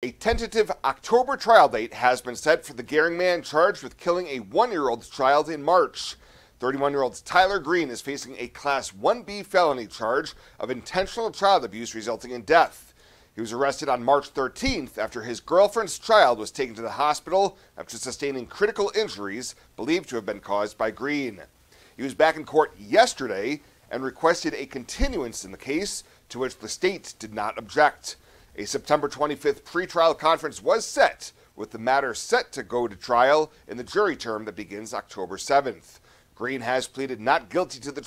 A tentative October trial date has been set for the Gering man charged with killing a one year old child in March. 31 year old Tyler Green is facing a Class 1B felony charge of intentional child abuse resulting in death. He was arrested on March 13th after his girlfriend's child was taken to the hospital after sustaining critical injuries believed to have been caused by Green. He was back in court yesterday and requested a continuance in the case, to which the state did not object. A September 25th pretrial conference was set, with the matter set to go to trial in the jury term that begins October 7th. Green has pleaded not guilty to the